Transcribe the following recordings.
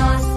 Dios.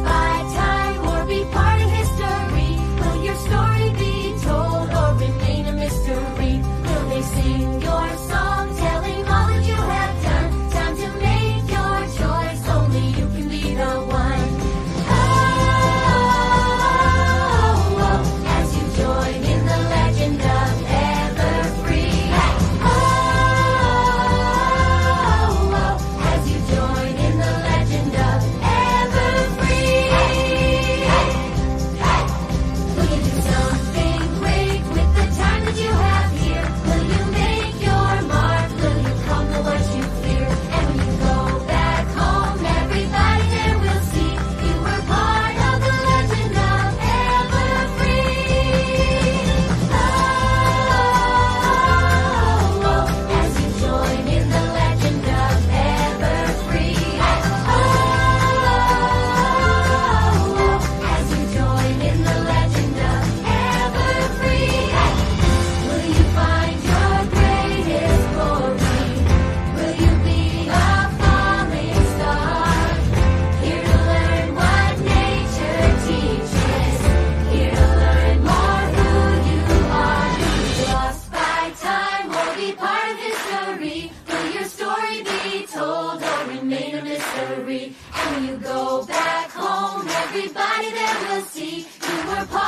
Will your story be told or remain a mystery? And when you go back home? Everybody there will see you were part.